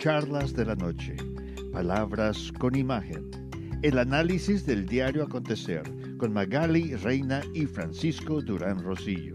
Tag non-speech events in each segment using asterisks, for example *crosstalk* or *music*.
Charlas de la Noche, Palabras con Imagen, el análisis del diario acontecer con Magali Reina y Francisco Durán Rosillo.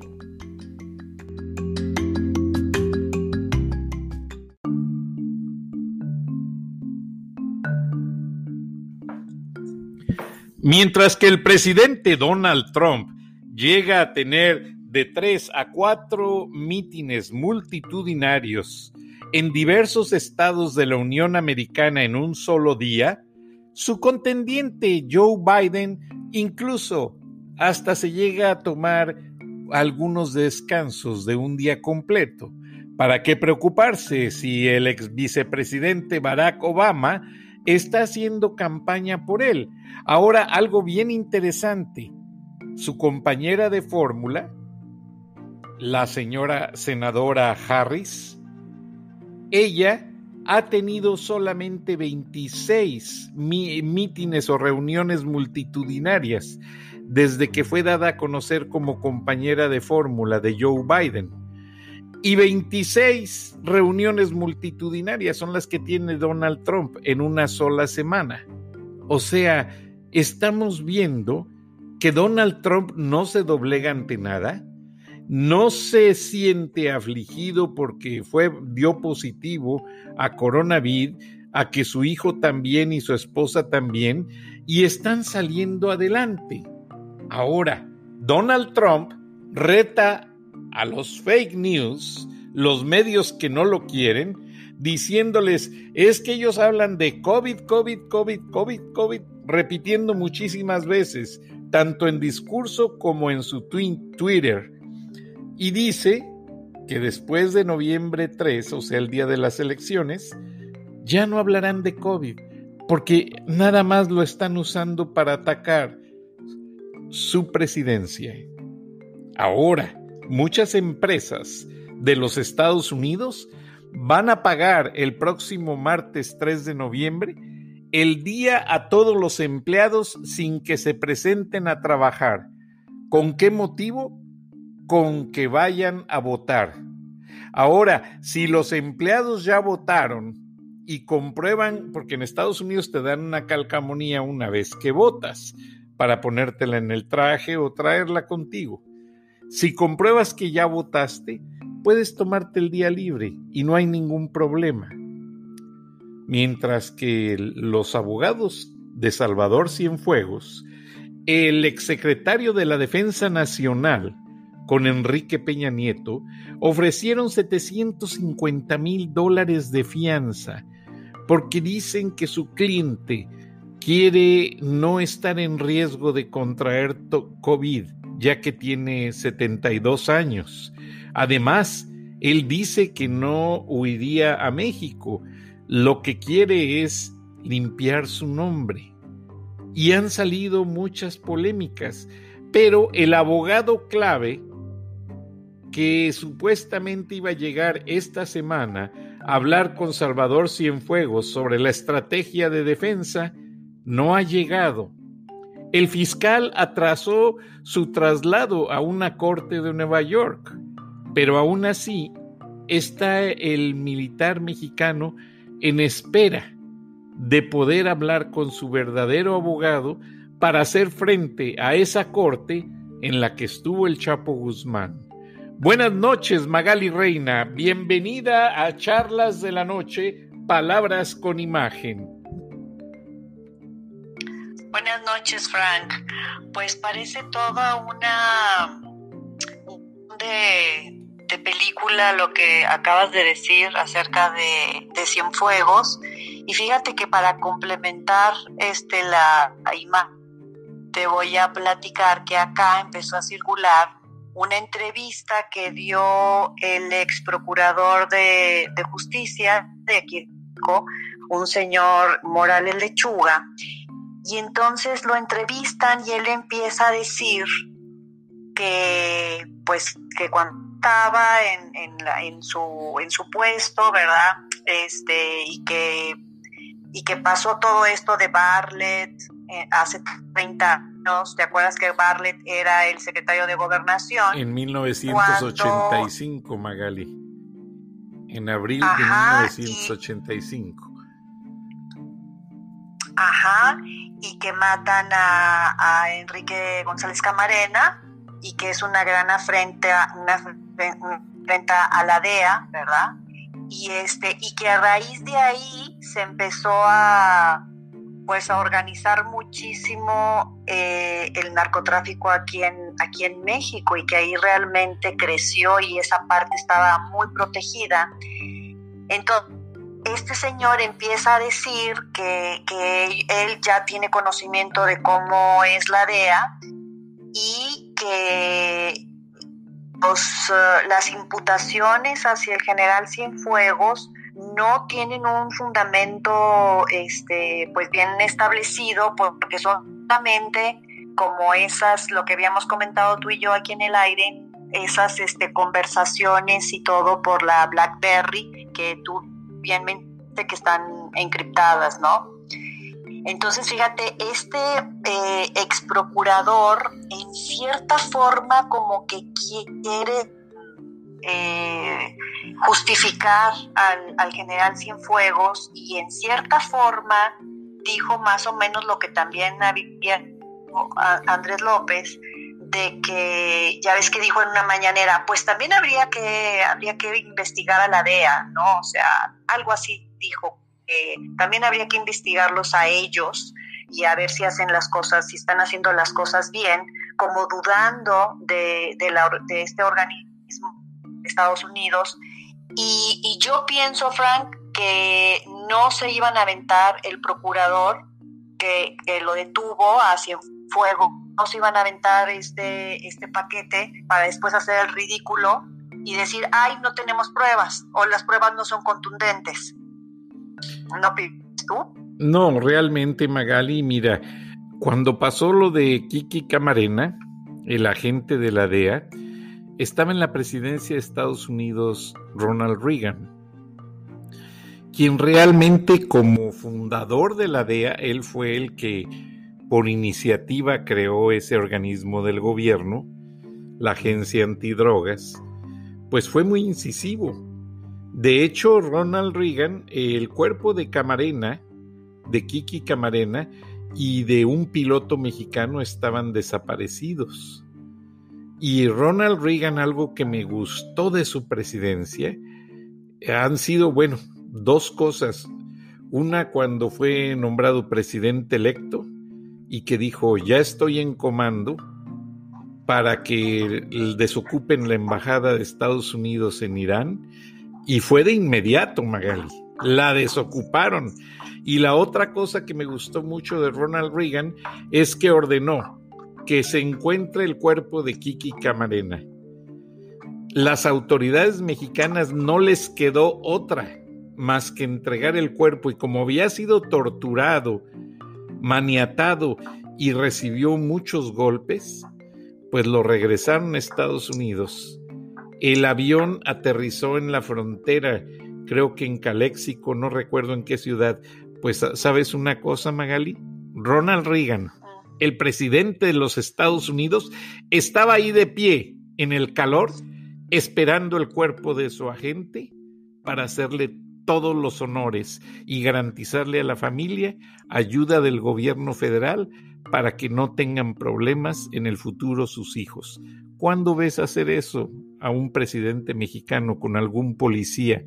Mientras que el presidente Donald Trump llega a tener de tres a cuatro mítines multitudinarios en diversos estados de la Unión Americana en un solo día, su contendiente Joe Biden incluso hasta se llega a tomar algunos descansos de un día completo. ¿Para qué preocuparse si el ex vicepresidente Barack Obama está haciendo campaña por él. Ahora, algo bien interesante, su compañera de fórmula, la señora senadora Harris, ella ha tenido solamente 26 mítines o reuniones multitudinarias desde que fue dada a conocer como compañera de fórmula de Joe Biden y 26 reuniones multitudinarias son las que tiene Donald Trump en una sola semana. O sea, estamos viendo que Donald Trump no se doblega ante nada, no se siente afligido porque fue dio positivo a coronavirus, a que su hijo también y su esposa también y están saliendo adelante. Ahora, Donald Trump reta a los fake news, los medios que no lo quieren, diciéndoles, es que ellos hablan de COVID, COVID, COVID, COVID, COVID, repitiendo muchísimas veces, tanto en discurso como en su Twitter. Y dice que después de noviembre 3, o sea, el día de las elecciones, ya no hablarán de COVID, porque nada más lo están usando para atacar su presidencia. Ahora, muchas empresas de los Estados Unidos van a pagar el próximo martes 3 de noviembre el día a todos los empleados sin que se presenten a trabajar. ¿Con qué motivo? Con que vayan a votar. Ahora, si los empleados ya votaron y comprueban, porque en Estados Unidos te dan una calcamonía una vez que votas para ponértela en el traje o traerla contigo. Si compruebas que ya votaste, puedes tomarte el día libre y no hay ningún problema. Mientras que los abogados de Salvador Cienfuegos, el exsecretario de la Defensa Nacional, con Enrique Peña Nieto, ofrecieron 750 mil dólares de fianza porque dicen que su cliente quiere no estar en riesgo de contraer COVID ya que tiene 72 años. Además, él dice que no huiría a México, lo que quiere es limpiar su nombre. Y han salido muchas polémicas, pero el abogado clave que supuestamente iba a llegar esta semana a hablar con Salvador Cienfuegos sobre la estrategia de defensa, no ha llegado el fiscal atrasó su traslado a una corte de Nueva York, pero aún así está el militar mexicano en espera de poder hablar con su verdadero abogado para hacer frente a esa corte en la que estuvo el Chapo Guzmán. Buenas noches, Magali Reina. Bienvenida a Charlas de la Noche, Palabras con Imagen. Buenas noches, Frank. Pues parece toda una de, película lo que acabas de decir acerca de, de Cienfuegos. Y fíjate que para complementar este la, imagen, te voy a platicar que acá empezó a circular una entrevista que dio el ex procurador de, de justicia de aquí, un señor Morales Lechuga, y entonces lo entrevistan y él empieza a decir que pues que cuando estaba en, en, su, en su puesto, ¿verdad? Este, y que, y que pasó todo esto de Bartlett eh, hace 30 años. ¿Te acuerdas que Bartlett era el secretario de gobernación? En 1985, Magali. en abril de 1985. Ajá, y que matan a, Enrique González Camarena y que es una gran afrenta, una afrenta a la DEA, ¿verdad? Y este, y que a raíz de ahí se empezó a pues a organizar muchísimo eh, el narcotráfico aquí en, aquí en México y que ahí realmente creció y esa parte estaba muy protegida. Entonces, este señor empieza a decir que, él ya tiene conocimiento de cómo es la DEA y que pues, eh, las imputaciones hacia el general Cienfuegos no tienen un fundamento este, pues bien establecido porque son solamente como esas, lo que habíamos comentado tú y yo aquí en el aire, esas este, conversaciones y todo por la BlackBerry que tú bien que están encriptadas, ¿no? Entonces, fíjate, este eh, ex procurador en cierta forma como que quiere eh, justificar al, al, general Cienfuegos y en cierta forma dijo más o menos lo que también había Andrés López, de que ya ves que dijo en una mañanera, pues también habría que habría que investigar a la DEA, ¿no? O sea, algo así dijo que también habría que investigarlos a ellos y a ver si hacen las cosas, si están haciendo las cosas bien, como dudando de, de, este organismo de Estados Unidos. Y, yo pienso, Frank, que no se iban a aventar el procurador que, que lo detuvo hacia fuego no se iban a aventar este, este paquete para después hacer el ridículo y decir, ay, no tenemos pruebas o las pruebas no son contundentes. ¿No tú? No, realmente, Magali, mira, cuando pasó lo de Kiki Camarena, el agente de la DEA, estaba en la presidencia de Estados Unidos Ronald Reagan, quien realmente como fundador de la DEA, él fue el que por iniciativa creó ese organismo del gobierno, la Agencia Antidrogas, pues fue muy incisivo. De hecho, Ronald Reagan, el cuerpo de Camarena, de Kiki Camarena y de un piloto mexicano estaban desaparecidos. Y Ronald Reagan, algo que me gustó de su presidencia, han sido, bueno, dos cosas. Una cuando fue nombrado presidente electo, y que dijo, ya estoy en comando para que desocupen la embajada de Estados Unidos en Irán. Y fue de inmediato, Magali. La desocuparon. Y la otra cosa que me gustó mucho de Ronald Reagan es que ordenó que se encuentre el cuerpo de Kiki Camarena. Las autoridades mexicanas no les quedó otra más que entregar el cuerpo y como había sido torturado maniatado y recibió muchos golpes, pues lo regresaron a Estados Unidos. El avión aterrizó en la frontera, creo que en Caléxico, no recuerdo en qué ciudad. Pues, ¿sabes una cosa, Magali? Ronald Reagan, el presidente de los Estados Unidos, estaba ahí de pie en el calor, esperando el cuerpo de su agente para hacerle todos los honores y garantizarle a la familia ayuda del gobierno federal para que no tengan problemas en el futuro sus hijos. ¿Cuándo ves hacer eso a un presidente mexicano con algún policía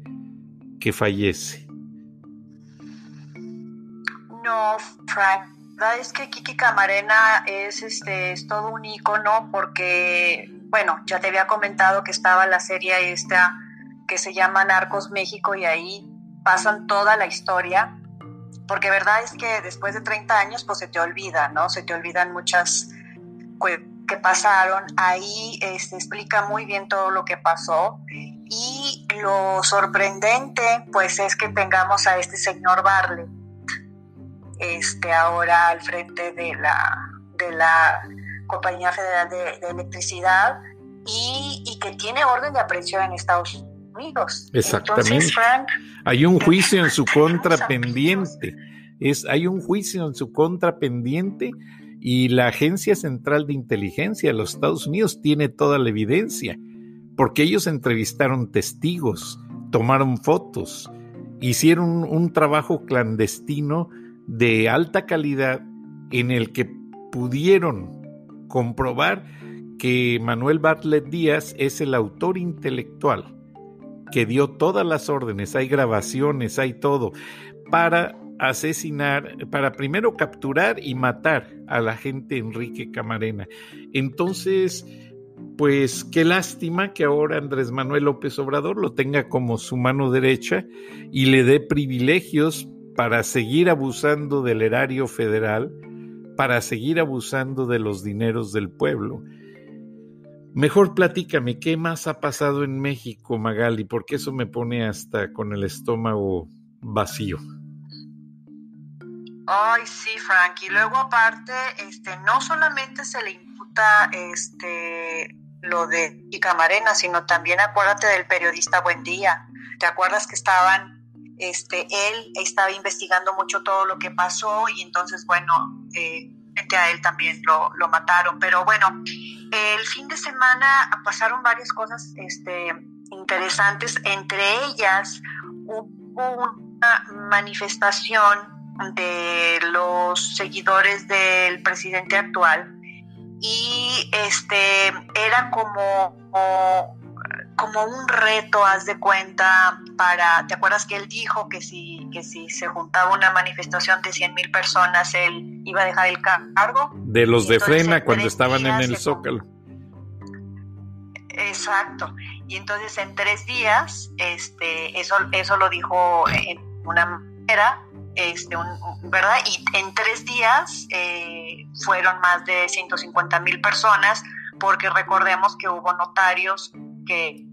que fallece? No, Frank. Verdad es que Kiki Camarena es, este, es todo un icono porque, bueno, ya te había comentado que estaba la serie esta que se llama Narcos México y ahí pasan toda la historia, porque verdad es que después de 30 años pues se te olvida, ¿no? Se te olvidan muchas que pasaron, ahí se este, explica muy bien todo lo que pasó y lo sorprendente pues es que tengamos a este señor Barley este ahora al frente de la de la Compañía Federal de, Electricidad y, y, que tiene orden de aprehensión en Estados Unidos Exactamente. hay un juicio en su contra pendiente. Es, hay un juicio en su contra pendiente y la Agencia Central de Inteligencia de los Estados Unidos tiene toda la evidencia, porque ellos entrevistaron testigos tomaron fotos, hicieron un trabajo clandestino de alta calidad en el que pudieron comprobar que Manuel Bartlett Díaz es el autor intelectual que dio todas las órdenes, hay grabaciones, hay todo, para asesinar, para primero capturar y matar a la gente Enrique Camarena. Entonces, pues qué lástima que ahora Andrés Manuel López Obrador lo tenga como su mano derecha y le dé privilegios para seguir abusando del erario federal, para seguir abusando de los dineros del pueblo. Mejor platícame, ¿qué más ha pasado en México, Magali? Porque eso me pone hasta con el estómago vacío. Ay, sí, Frank. Y luego aparte, este, no solamente se le imputa este lo de Camarena, sino también acuérdate del periodista Buendía. ¿Te acuerdas que estaban, este, él estaba investigando mucho todo lo que pasó y entonces, bueno, eh, a él también lo, lo mataron. Pero bueno, el fin de semana pasaron varias cosas este, interesantes, entre ellas hubo una manifestación de los seguidores del presidente actual y este era como, como un reto, haz de cuenta, para, ¿te acuerdas que él dijo que si, que si se juntaba una manifestación de 100 mil personas, él iba a dejar el cargo? De los de frena cuando estaban en el Zócalo. Exacto. Y entonces en tres días, este, eso, eso lo dijo en una manera, este, ¿verdad? Y en tres días eh, fueron más de 150 mil personas, porque recordemos que hubo notarios que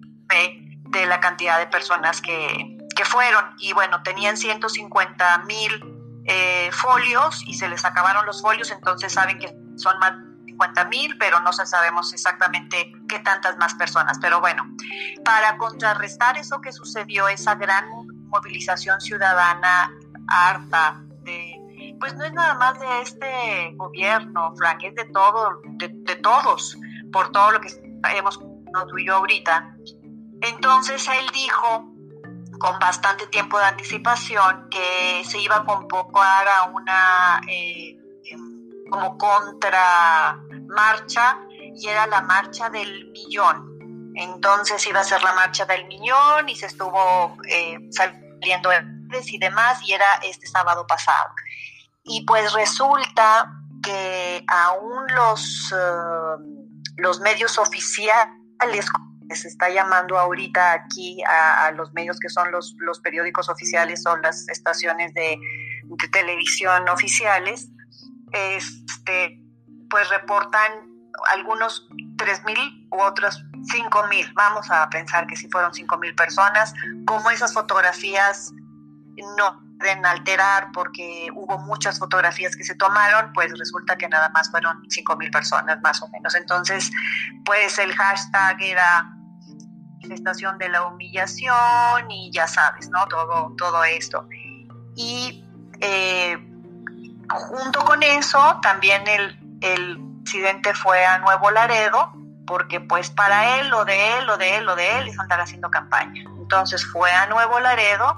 de la cantidad de personas que, que fueron. Y bueno, tenían 150 mil eh, folios y se les acabaron los folios, entonces saben que son más de 50 mil, pero no sabemos exactamente qué tantas más personas. Pero bueno, para contrarrestar eso que sucedió, esa gran movilización ciudadana harta de, pues no es nada más de este gobierno, Frank, es de todo, de, todos, por todo lo que hemos tú y yo ahorita. Entonces él dijo con bastante tiempo de anticipación que se iba a convocar a una eh, em, como contra marcha y era la marcha del millón. Entonces iba a ser la marcha del millón y se estuvo eh, saliendo y demás, y era este sábado pasado. Y pues resulta que aún los, eh, los medios oficiales, se está llamando ahorita aquí a, los medios que son los, los periódicos oficiales o las estaciones de, de televisión oficiales, este, pues reportan algunos 3.000 u otros 5.000, vamos a pensar que si fueron 5.000 personas, como esas fotografías no pueden alterar porque hubo muchas fotografías que se tomaron, pues resulta que nada más fueron 5.000 personas más o menos. Entonces, pues el hashtag era estación de la humillación y ya sabes, ¿no? Todo, todo esto. Y eh, junto con eso, también el, el fue a Nuevo Laredo, porque pues para él, lo de él, lo de él, lo de él, es andar haciendo campaña. Entonces fue a Nuevo Laredo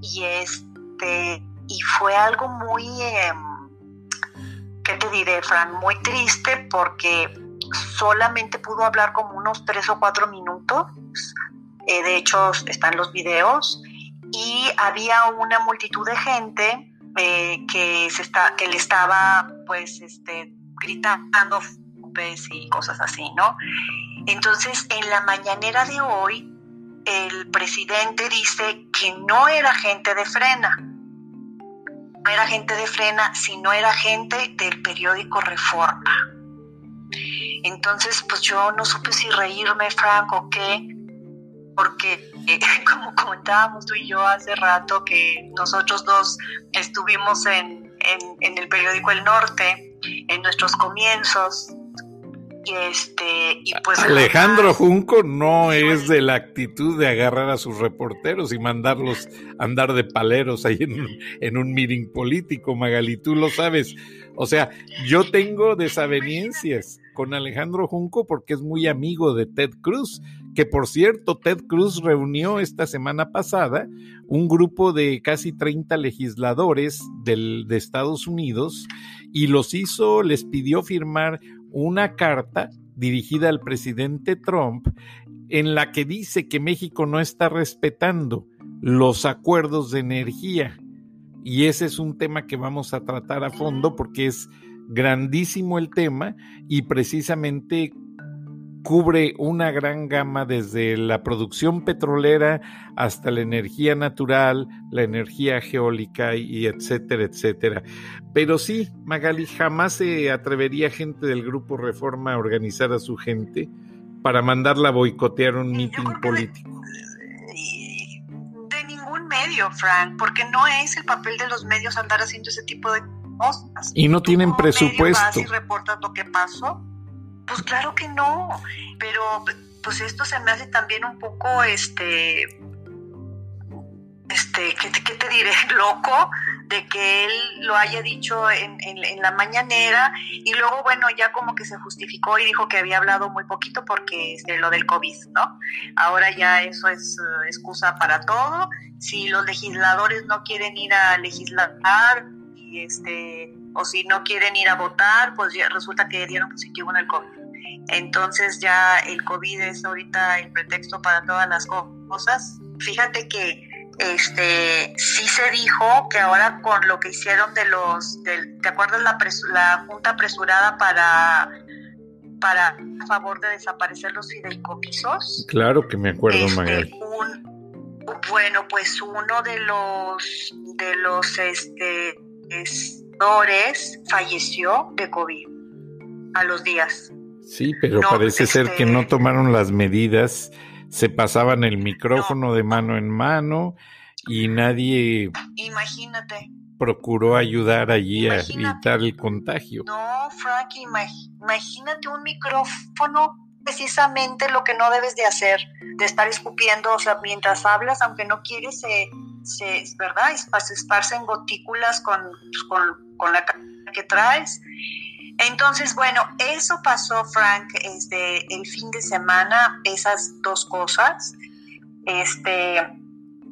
y este y fue algo muy em, qué te diré Fran muy triste porque solamente pudo hablar como unos tres o cuatro minutos eh, de hecho están los videos. Y había una multitud de gente eh, que está que le estaba pues este gritando y cosas así no entonces en la mañanera de hoy el presidente dice que no era gente de frena, no era gente de frena, sino era gente del periódico Reforma. Entonces, pues yo no supe si reírme, Frank, o qué, porque eh, *laughs* como comentábamos tú y yo hace rato que nosotros dos estuvimos en, en el periódico El Norte en nuestros comienzos y este, y pues Alejandro Junco no es de la actitud de agarrar a sus reporteros y mandarlos a andar de paleros ahí en en un meeting político, Magali, tú lo sabes. O sea, yo tengo desavenencias con Alejandro Junco porque es muy amigo de Ted Cruz, que por cierto, Ted Cruz reunió esta semana pasada un grupo de casi 30 legisladores del, de Estados Unidos y los hizo, les pidió firmar una carta dirigida al presidente Trump en la que dice que México no está respetando los acuerdos de energía. Y ese es un tema que vamos a tratar a fondo porque es grandísimo el tema y precisamente cubre una gran gama desde la producción petrolera hasta la energía natural, la energía geólica y etcétera, etcétera. Pero sí, Magali, jamás se atrevería gente del grupo Reforma a organizar a su gente para mandarla a boicotear un mitin político. De, ningún medio, Frank, porque no es el papel de los medios andar haciendo ese tipo de cosas. Y no tienen presupuesto. y reportas lo que pasó pues claro que no, pero pues esto se me hace también un poco, este, este, ¿qué te, te diré? *laughs* Loco de que él lo haya dicho en, la mañanera y luego, bueno, ya como que se justificó y dijo que había hablado muy poquito porque es lo del COVID, ¿no? Ahora ya eso es uh, excusa para todo. Si los legisladores no quieren ir a legislar y este o si no quieren ir a votar, pues ya resulta que dieron positivo en el COVID. Entonces ya el COVID es ahorita el pretexto para todas las cosas. Fíjate que este sí se dijo que ahora con lo que hicieron de los, ¿te acuerdas la, la junta apresurada para para a favor de desaparecer los fideicomisos? Claro que me acuerdo, este, bueno, pues uno de los de los este falleció de COVID a los días. Sí, pero parece ser que no este, tomaron las medidas, se pasaban el micrófono de mano en mano y nadie imagínate procuró ayudar allí a evitar el contagio. No, Frank, imagínate un micrófono precisamente lo que no debes de hacer, de estar escupiendo, o sea, mientras hablas, aunque no quieres, se, se ¿verdad? Se esparcen gotículas con, con, con la que traes. Entonces, bueno, eso pasó, Frank, este, el fin de semana, esas dos cosas. Este,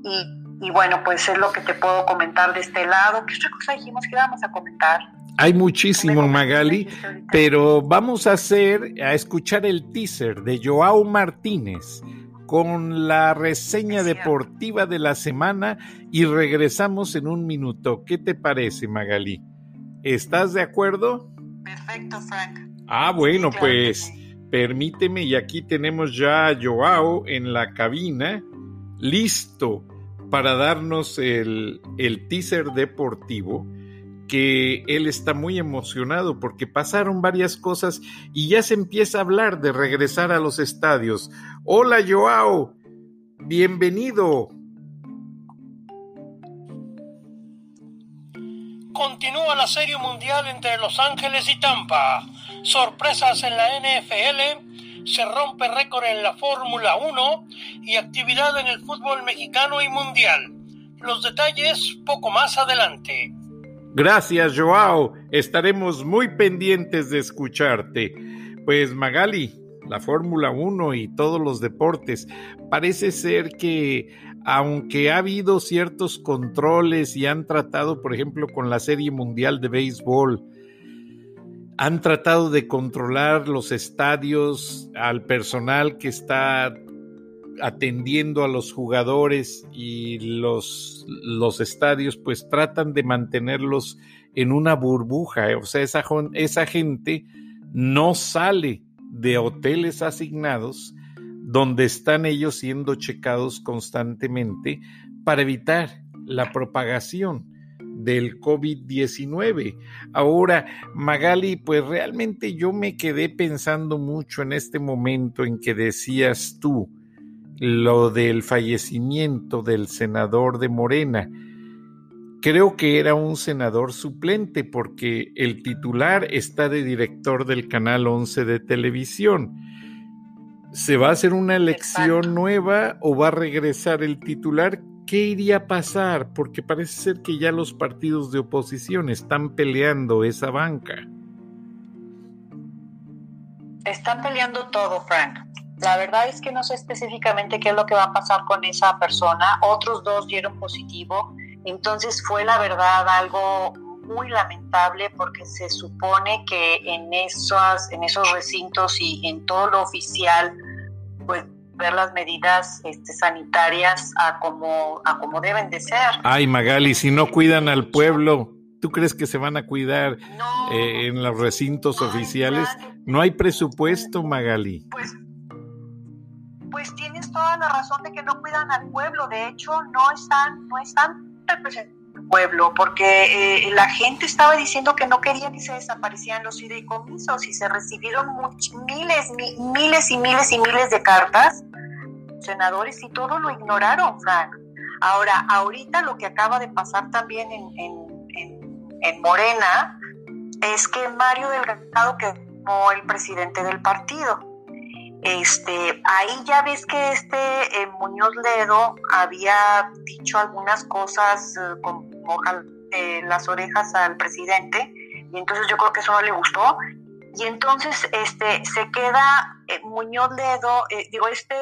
y, y, bueno, pues es lo que te puedo comentar de este lado. ¿Qué otra cosa dijimos que íbamos a comentar? Hay muchísimo, Magali, pero vamos a hacer, a escuchar el teaser de Joao Martínez con la reseña deportiva de la semana y regresamos en un minuto. ¿Qué te parece, Magali? ¿Estás de acuerdo? Perfecto, Frank. Ah, bueno, pues permíteme y aquí tenemos ya a Joao en la cabina, listo para darnos el, el teaser deportivo que él está muy emocionado porque pasaron varias cosas y ya se empieza a hablar de regresar a los estadios. Hola Joao, bienvenido. Continúa la Serie Mundial entre Los Ángeles y Tampa. Sorpresas en la NFL, se rompe récord en la Fórmula 1 y actividad en el fútbol mexicano y mundial. Los detalles poco más adelante. Gracias, Joao. Estaremos muy pendientes de escucharte. Pues Magali, la Fórmula 1 y todos los deportes, parece ser que aunque ha habido ciertos controles y han tratado, por ejemplo, con la Serie Mundial de Béisbol, han tratado de controlar los estadios al personal que está atendiendo a los jugadores y los, los estadios, pues tratan de mantenerlos en una burbuja. ¿eh? O sea, esa, esa gente no sale de hoteles asignados donde están ellos siendo checados constantemente para evitar la propagación del COVID-19. Ahora, Magali, pues realmente yo me quedé pensando mucho en este momento en que decías tú, lo del fallecimiento del senador de Morena. Creo que era un senador suplente porque el titular está de director del Canal 11 de televisión. ¿Se va a hacer una elección nueva o va a regresar el titular? ¿Qué iría a pasar? Porque parece ser que ya los partidos de oposición están peleando esa banca. Están peleando todo, Frank La verdad es que no sé específicamente qué es lo que va a pasar con esa persona. Otros dos dieron positivo. Entonces fue la verdad algo muy lamentable porque se supone que en esos, en esos recintos y en todo lo oficial, pues ver las medidas este, sanitarias a como, a como deben de ser. Ay, Magali, si no cuidan al pueblo, ¿tú crees que se van a cuidar eh, en los recintos oficiales? No hay presupuesto, Magali. Pues, pues tienes toda la razón de que no cuidan al pueblo. De hecho, no están, no están representando pueblo, porque eh, la gente estaba diciendo que no quería que se desaparecieran los fideicomisos y se recibieron miles, miles y miles y miles de cartas, senadores, y todo lo ignoraron, Frank. Ahora, ahorita lo que acaba de pasar también en, en, Morena es que Mario Delgado quedó el presidente del partido. Este, ahí ya ves que este eh, Muñoz Ledo había dicho algunas cosas eh, con eh, las orejas al presidente y entonces yo creo que eso no le gustó y entonces este se queda Muñoz Ledo, digo, este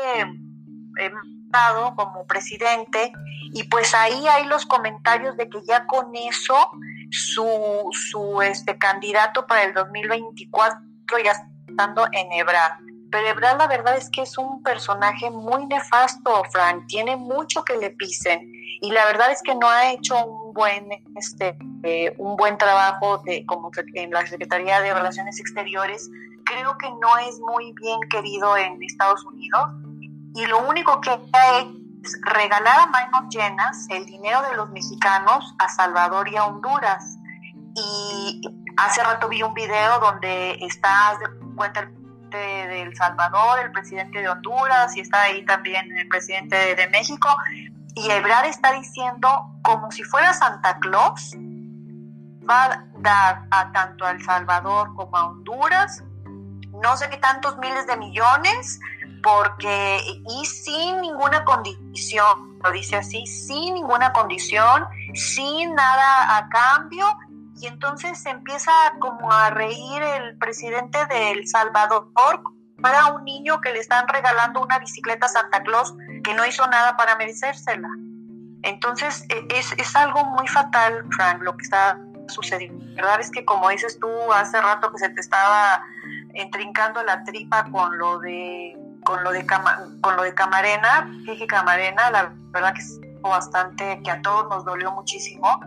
como presidente y pues ahí hay los comentarios de que ya con eso su, su este candidato para el 2024 ya estando en Ebrard. Pero Ebrard la verdad es que es un personaje muy nefasto, Frank, tiene mucho que le pisen. Y la verdad es que no ha hecho un buen este eh, un buen trabajo de como en la Secretaría de Relaciones Exteriores. Creo que no es muy bien querido en Estados Unidos. Y lo único que ha hecho es regalar a manos llenas el dinero de los mexicanos a Salvador y a Honduras. Y hace rato vi un video donde está de cuenta el de El Salvador, el presidente de Honduras y está ahí también el presidente de México. Y Ebrard está diciendo, como si fuera Santa Claus, va a dar a tanto a El Salvador como a Honduras, no sé qué tantos miles de millones, porque, y sin ninguna condición, lo dice así, sin ninguna condición, sin nada a cambio, y entonces se empieza como a reír el presidente de El Salvador para un niño que le están regalando una bicicleta Santa Claus que no hizo nada para merecérsela. Entonces e, es, es algo muy fatal, Frank, lo que está sucediendo. La verdad es que como dices tú hace rato que se te estaba entrincando la tripa con lo de con lo de con lo de Camarena, dije Camarena, la verdad que es bastante que a todos nos dolió muchísimo,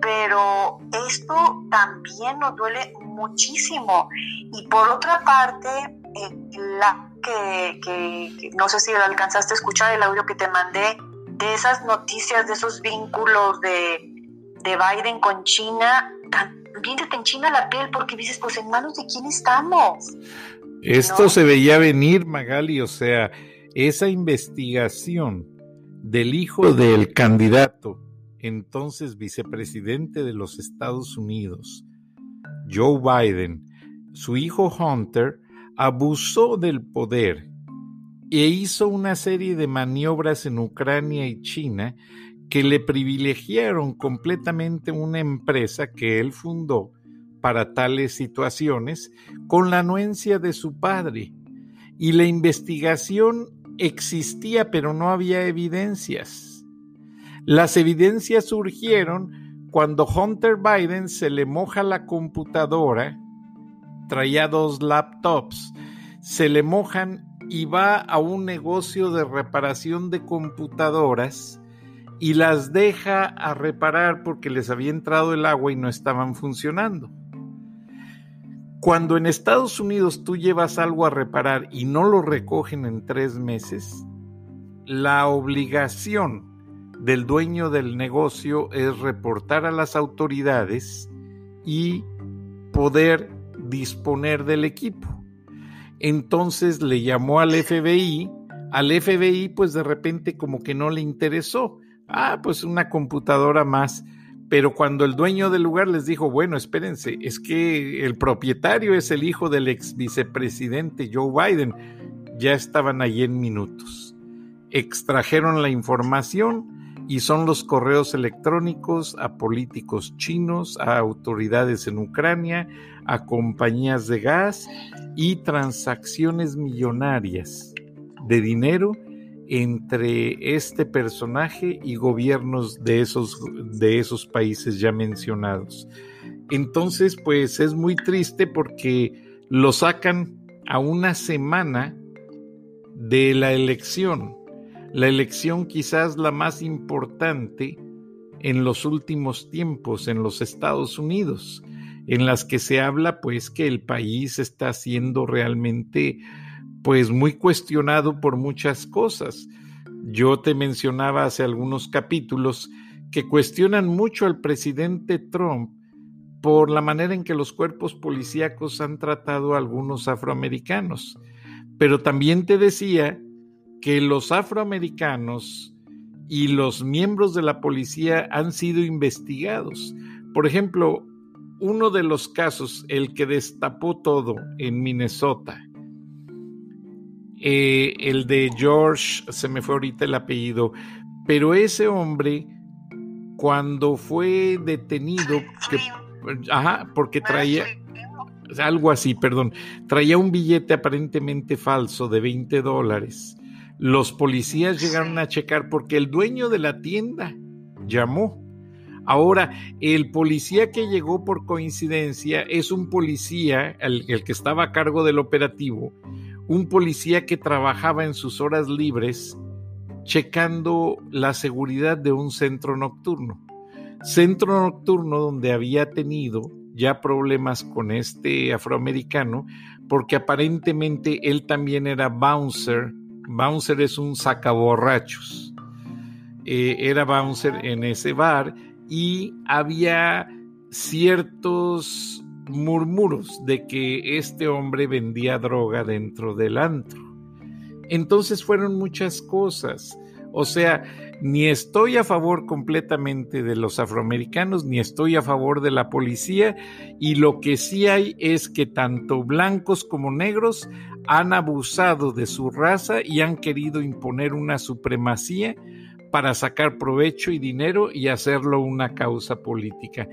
pero esto también nos duele muchísimo. Y por otra parte, eh, la que, no sé si lo alcanzaste a escuchar el audio que te mandé de esas noticias, de esos vínculos de, de Biden con China, también te enchina la piel porque dices, pues en manos de quién estamos. Esto se veía venir, Magali, o sea, esa investigación del hijo del candidato, entonces vicepresidente de los Estados Unidos, Joe Biden, su hijo Hunter, abusó del poder e hizo una serie de maniobras en Ucrania y China que le privilegiaron completamente una empresa que él fundó para tales situaciones con la anuencia de su padre. Y la investigación existía, pero no había evidencias. Las evidencias surgieron cuando Hunter Biden se le moja la computadora traía dos laptops, se le mojan y va a un negocio de reparación de computadoras y las deja a reparar porque les había entrado el agua y no estaban funcionando. Cuando en Estados Unidos tú llevas algo a reparar y no lo recogen en tres meses, la obligación del dueño del negocio es reportar a las autoridades y poder disponer del equipo. Entonces le llamó al FBI, al FBI pues de repente como que no le interesó. Ah, pues una computadora más. Pero cuando el dueño del lugar les dijo, bueno, espérense, es que el propietario es el hijo del ex vicepresidente Joe Biden, ya estaban allí en minutos. Extrajeron la información y son los correos electrónicos a políticos chinos, a autoridades en Ucrania, a compañías de gas y transacciones millonarias de dinero entre este personaje y gobiernos de esos, de esos países ya mencionados. Entonces, pues es muy triste porque lo sacan a una semana de la elección, la elección quizás la más importante en los últimos tiempos en los Estados Unidos, en las que se habla pues que el país está siendo realmente pues muy cuestionado por muchas cosas. Yo te mencionaba hace algunos capítulos que cuestionan mucho al presidente Trump por la manera en que los cuerpos policíacos han tratado a algunos afroamericanos. Pero también te decía que los afroamericanos y los miembros de la policía han sido investigados. Por ejemplo, uno de los casos, el que destapó todo en Minnesota, eh, el de George, se me fue ahorita el apellido, pero ese hombre, cuando fue detenido, ajá, porque traía algo así, perdón, traía un billete aparentemente falso de 20 dólares. Los policías llegaron a checar porque el dueño de la tienda llamó. Ahora, el policía que llegó por coincidencia es un policía, el, el que estaba a cargo del operativo, un policía que trabajaba en sus horas libres checando la seguridad de un centro nocturno. Centro nocturno donde había tenido ya problemas con este afroamericano porque aparentemente él también era bouncer. Bouncer es un sacaborrachos. Eh, era bouncer en ese bar y había ciertos murmuros de que este hombre vendía droga dentro del antro. Entonces fueron muchas cosas. O sea, ni estoy a favor completamente de los afroamericanos, ni estoy a favor de la policía, y lo que sí hay es que tanto blancos como negros han abusado de su raza y han querido imponer una supremacía para sacar provecho y dinero y hacerlo una causa política.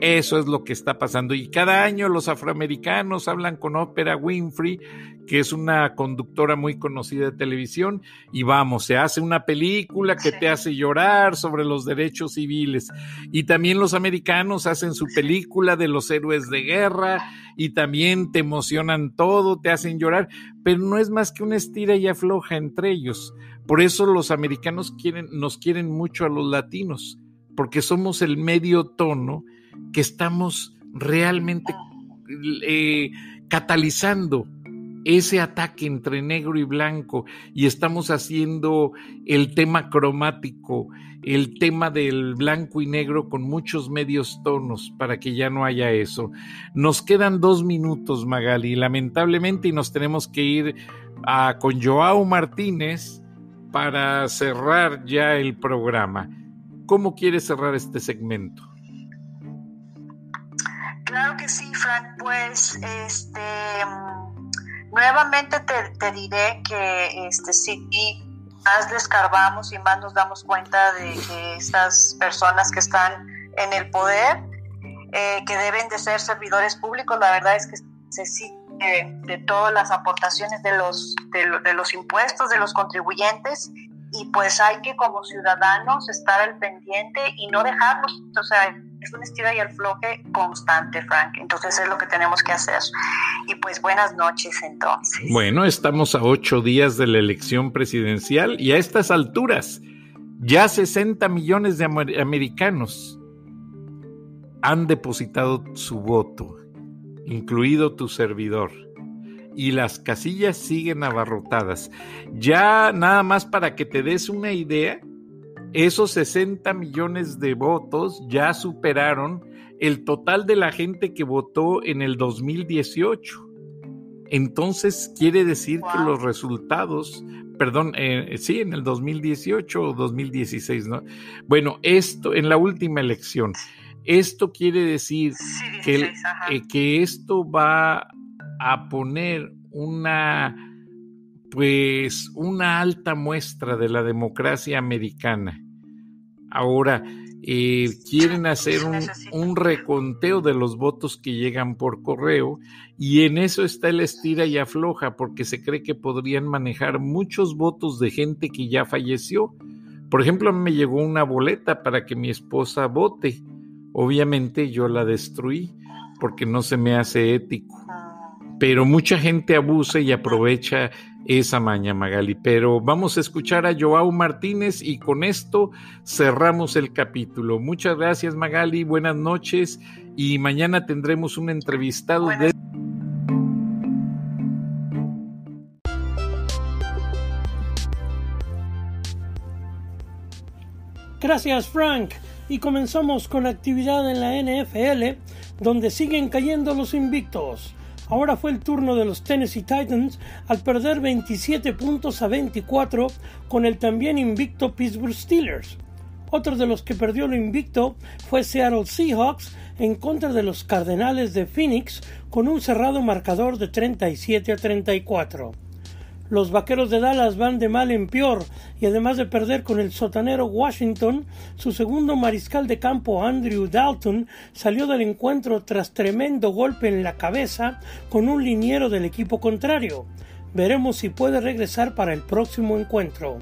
Eso es lo que está pasando. Y cada año los afroamericanos hablan con Oprah Winfrey, que es una conductora muy conocida de televisión, y vamos, se hace una película que te hace llorar sobre los derechos civiles. Y también los americanos hacen su película de los héroes de guerra y también te emocionan todo, te hacen llorar, pero no es más que una estira y afloja entre ellos. Por eso los americanos quieren, nos quieren mucho a los latinos, porque somos el medio tono que estamos realmente eh, catalizando ese ataque entre negro y blanco y estamos haciendo el tema cromático, el tema del blanco y negro con muchos medios tonos para que ya no haya eso. Nos quedan dos minutos, Magali, lamentablemente, y nos tenemos que ir a, con Joao Martínez para cerrar ya el programa. ¿Cómo quieres cerrar este segmento? Claro que sí, Frank. Pues, este, nuevamente te, diré que, este, sí, más descarbamos y más nos damos cuenta de que estas personas que están en el poder, eh, que deben de ser servidores públicos, la verdad es que necesitan de, de, todas las aportaciones de los, de, los impuestos de los contribuyentes y pues hay que como ciudadanos estar al pendiente y no dejarlos, o sea, es una estira y el floje constante, Frank. Entonces es lo que tenemos que hacer. Y pues buenas noches entonces. Bueno, estamos a ocho días de la elección presidencial y a estas alturas ya 60 millones de americanos han depositado su voto, incluido tu servidor. Y las casillas siguen abarrotadas. Ya nada más para que te des una idea, esos 60 millones de votos ya superaron el total de la gente que votó en el 2018. Entonces quiere decir que los resultados, perdón, eh, sí, en el 2018 o 2016, ¿no? Bueno, esto, en la última elección, esto quiere decir que, eh, que esto va a poner una, pues, una alta muestra de la democracia americana Ahora, eh, quieren hacer un, reconteo de los votos que llegan por correo y en eso está el estira y afloja porque se cree que podrían manejar muchos votos de gente que ya falleció. Por ejemplo, a mí me llegó una boleta para que mi esposa vote. Obviamente yo la destruí porque no se me hace ético. Pero mucha gente abusa y aprovecha esa maña, Magali. Pero vamos a escuchar a Joao Martínez y con esto cerramos el capítulo. Muchas gracias, Magali. Buenas noches y mañana tendremos un entrevistado de... Gracias, Frank. Y comenzamos con actividad en la NFL, donde siguen cayendo los invictos. Ahora fue el turno de los Tennessee Titans al perder 27 puntos a 24 con el también invicto Pittsburgh Steelers. Otro de los que perdió lo invicto fue Seattle Seahawks en contra de los Cardenales de Phoenix con un cerrado marcador de 37 a 34. Los Vaqueros de Dallas van de mal en peor y además de perder con el sotanero Washington, su segundo mariscal de campo Andrew Dalton salió del encuentro tras tremendo golpe en la cabeza con un liniero del equipo contrario. Veremos si puede regresar para el próximo encuentro.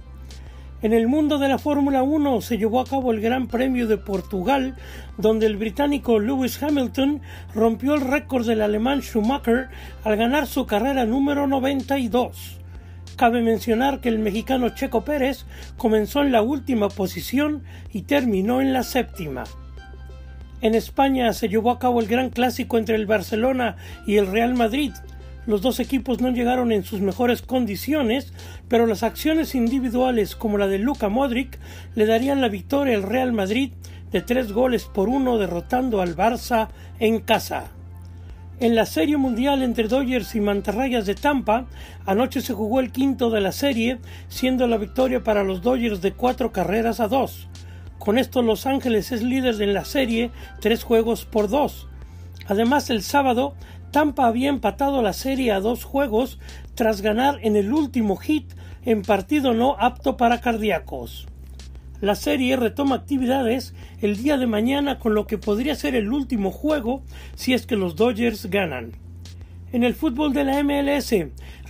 En el mundo de la Fórmula 1 se llevó a cabo el Gran Premio de Portugal, donde el británico Lewis Hamilton rompió el récord del alemán Schumacher al ganar su carrera número 92. Cabe mencionar que el mexicano Checo Pérez comenzó en la última posición y terminó en la séptima. En España se llevó a cabo el gran clásico entre el Barcelona y el Real Madrid. Los dos equipos no llegaron en sus mejores condiciones, pero las acciones individuales como la de Luka Modric le darían la victoria al Real Madrid de tres goles por uno derrotando al Barça en casa. En la Serie Mundial entre Dodgers y Mantarrayas de Tampa, anoche se jugó el quinto de la serie, siendo la victoria para los Dodgers de cuatro carreras a dos. Con esto Los Ángeles es líder en la serie, tres juegos por dos. Además, el sábado, Tampa había empatado la serie a dos juegos tras ganar en el último hit en partido no apto para cardíacos. La serie retoma actividades el día de mañana con lo que podría ser el último juego si es que los Dodgers ganan. En el fútbol de la MLS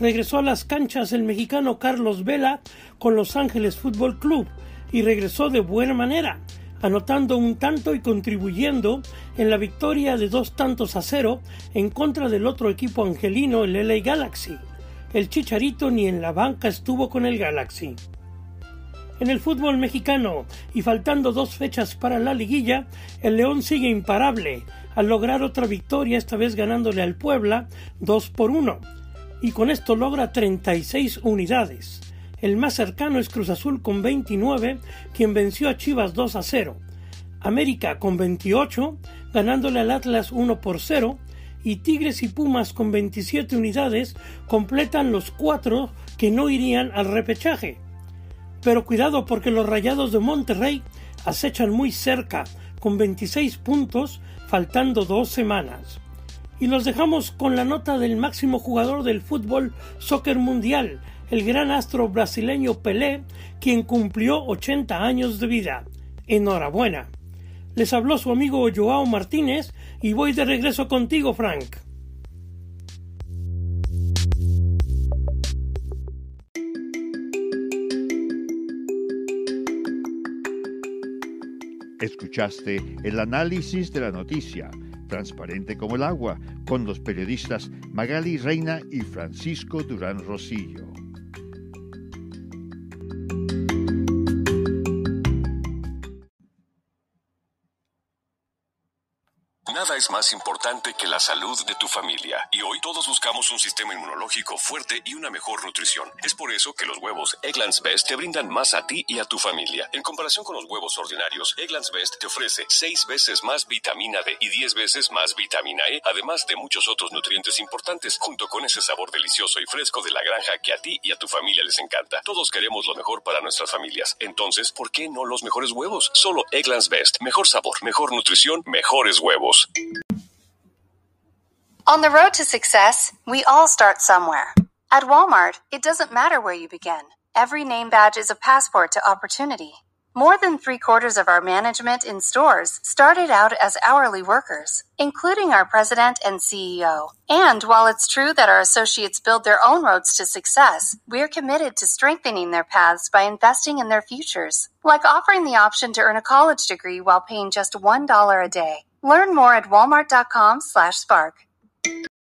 regresó a las canchas el mexicano Carlos Vela con Los Ángeles Fútbol Club y regresó de buena manera, anotando un tanto y contribuyendo en la victoria de dos tantos a cero en contra del otro equipo angelino, el LA Galaxy. El Chicharito ni en la banca estuvo con el Galaxy. En el fútbol mexicano, y faltando dos fechas para la liguilla, el León sigue imparable, al lograr otra victoria, esta vez ganándole al Puebla 2 por 1, y con esto logra 36 unidades. El más cercano es Cruz Azul con 29, quien venció a Chivas 2 a 0. América con 28, ganándole al Atlas 1 por 0, y Tigres y Pumas con 27 unidades completan los cuatro que no irían al repechaje. Pero cuidado porque los Rayados de Monterrey acechan muy cerca, con 26 puntos, faltando dos semanas. Y los dejamos con la nota del máximo jugador del fútbol soccer mundial, el gran astro brasileño Pelé, quien cumplió 80 años de vida. Enhorabuena. Les habló su amigo Joao Martínez y voy de regreso contigo, Frank. Escuchaste el análisis de la noticia, transparente como el agua, con los periodistas Magali Reina y Francisco Durán Rosillo. Nada es más importante que la salud de tu familia. Y hoy todos buscamos un sistema inmunológico fuerte y una mejor nutrición. Es por eso que los huevos Egglands Best te brindan más a ti y a tu familia. En comparación con los huevos ordinarios, Egglands Best te ofrece 6 veces más vitamina D y 10 veces más vitamina E, además de muchos otros nutrientes importantes, junto con ese sabor delicioso y fresco de la granja que a ti y a tu familia les encanta. Todos queremos lo mejor para nuestras familias. Entonces, ¿por qué no los mejores huevos? Solo Egglands Best. Mejor sabor, mejor nutrición, mejores huevos. On the road to success, we all start somewhere. At Walmart, it doesn't matter where you begin. Every name badge is a passport to opportunity. More than three quarters of our management in stores started out as hourly workers, including our president and CEO. And while it's true that our associates build their own roads to success, we're committed to strengthening their paths by investing in their futures, like offering the option to earn a college degree while paying just $1 a day. Learn more at walmart.com slash spark.